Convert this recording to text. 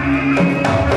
Música